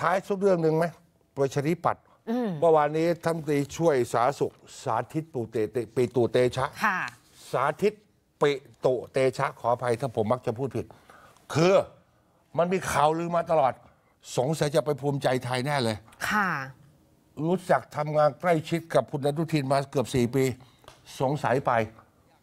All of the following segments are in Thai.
ท้ายสุดเรื่องหนึ่งไหมประชาธิปัตย์เมื่อวานนี้ท่านรัฐมนตรีช่วยสาธารณสุข สาธิตปูเตเตปีตูเตชะค่ะสาธิตปิตุเตชะ ขออภัยถ้าผมมักจะพูดผิด คือมันมีข่าวลือมาตลอด สงสัยจะไปภูมิใจไทยแน่เลย ค่ะ รู้จักทำงานใกล้ชิดกับคุณอนุทินมาเกือบสี่ปี สงสัยไป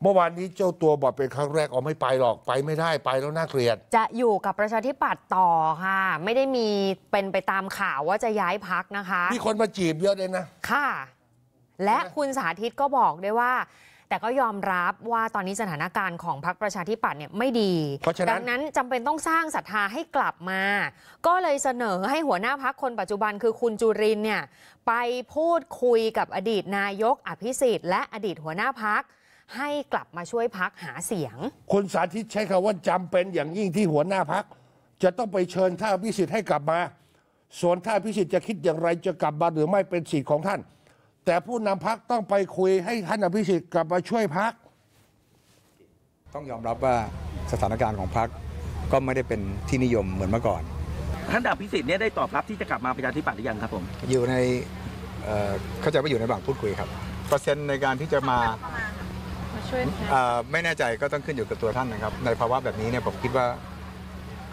เมื่อวานนี้เจ้าตัวบอกเป็นครั้งแรกเอาไม่ไปหรอกไปไม่ได้ไปแล้วน่าเกลียด จะอยู่กับประชาธิปัตย์ต่อค่ะ ไม่ได้มีเป็นไปตามข่าวว่าจะย้ายพักนะคะ มีคนมาจีบเยอะเลยนะ ค่ะ และคุณสาธิตก็บอกด้วยว่า แต่ก็ยอมรับว่าตอนนี้สถานการณ์ของพรรคประชาธิปัตย์เนี่ยไม่ดีเพราะฉะนั้นดังนั้นจำเป็นต้องสร้างศรัทธาให้กลับมา ก็เลยเสนอให้หัวหน้าพักคนปัจจุบันคือคุณจุรินทร์เนี่ยไปพูดคุยกับอดีตนายกอภิสิทธิ์และอดีตหัวหน้าพัก ให้กลับมาช่วยพักหาเสียง คุณสาธิตใช้คำว่าจำเป็นอย่างยิ่งที่หัวหน้าพัก จะต้องไปเชิญท่านพิสิทธิ์ให้กลับมา ส่วนท่านพิสิทธิ์จะคิดอย่างไรจะกลับมาหรือไม่เป็นสิทธิ์ของท่าน แต่ผู้นำพักต้องไปคุยให้ท่านอภิสิทธิ์กลับมาช่วยพัก ต้องยอมรับว่าสถานการณ์ของพรรคก็ไม่ได้เป็นที่นิยมเหมือนเมื่อก่อน ท่านดาบพิสิทธิ์เนี่ยได้ตอบรับที่จะกลับมาประชาธิปัตย์หรือยังครับผม อยู่ในเอ่อเข้าใจว่าอยู่ในระหว่างพูดคุยครับ เปอร์เซ็นต์ในการที่จะมา เอ่อไม่แน่ใจก็ต้องขึ้นอยู่กับตัวท่านนะครับ ในภาวะแบบนี้เนี่ยผมคิดว่า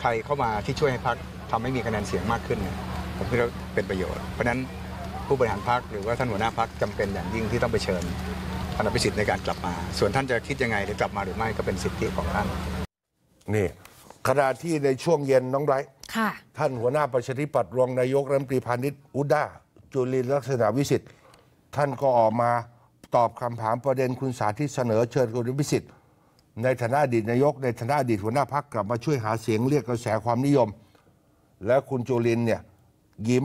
ใครเข้ามาที่ช่วยให้พรรคทำให้มีคะแนนเสียงมากขึ้นเนี่ยผมคิดว่าเป็นประโยชน์ เพราะฉะนั้นผู้บริหารพรรคหรือว่าท่านหัวหน้าพรรคจำเป็นอย่างยิ่งที่ต้องไปเชิญท่านอภิสิทธิ์ในการกลับมา ส่วนท่านจะคิดยังไงหรือกลับมาหรือไม่ก็เป็นสิทธิของท่าน นี่ขณะที่ในช่วงเย็นน้องไบรท์ค่ะ ท่านหัวหน้าประชาธิปัตย์รองนายกรัฐมนตรีพาณิชย์อุด้าจุลินทร์ลักษณะวิสิทธิ์ท่านก็ออกมา ตอบคำถามประเด็นคุณสาธิตเสนอเชิญคุณวิสิทธิ์ ในฐานะอดีตนายก ในฐานะอดีตหัวหน้าพักกลับมาช่วยหาเสียงเรียกกระแสความนิยม และคุณจุลินทร์เนี่ยยิ้ม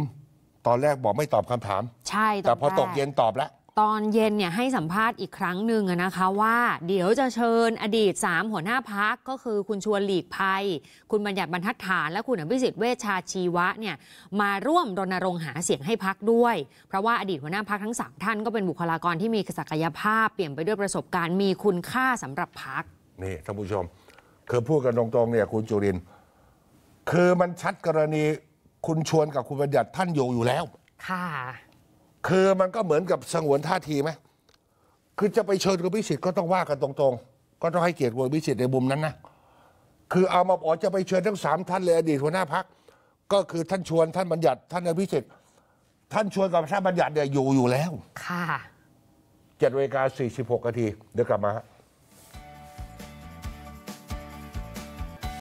ตอนแรกบอกไม่ตอบคำถาม ใช่แต่พอแรตกเย็นตอบแล้ว ตอนเย็นเนี่ยให้สัมภาษณ์อีกครั้งหนึ่งอะนะคะว่า เดี๋ยวจะเชิญอดีต 3 หัวหน้าพักก็คือคุณชวนหลีกภัย คุณบัญญัติบรรทัดฐานและคุณอภิสิทธิ์เวชชาชีวะเนี่ยมาร่วมรณรงค์หาเสียงให้พักด้วย เพราะว่าอดีตหัวหน้าพักทั้งสามท่านก็เป็นบุคลากรที่มีศักยภาพ เปลี่ยนไปด้วยประสบการณ์มีคุณค่าสำหรับพักนี่ท่านผู้ชม คือพูดกันตรงๆเนี่ยคุณจุรินทร์คือมันชัดกรณีคุณชวนกับคุณบัญญัติท่านอยู่อยู่แล้ว ค่ะ คือมันก็เหมือนกับสงวนท่าทีไหมคือจะไปเชิญคุณพิสิทธิ์ก็ต้องว่ากันตรงๆ ก็ต้องให้เกียรติคุณพิสิทธิ์ในมุมนั้นนะคือเอามาบอกจะไปเชิญทั้งสามท่านเลยอดีตหัวหน้าพักก็คือท่านชวนท่านบัญญัติท่านอภิสิทธิ์ท่านชวนกับท่านบัญญัติเนี่ยอยู่อยู่แล้ว ค่ะเจ็ดนาฬิกาสี่สิบหกนาทีเดี๋ยวกลับมาฮะ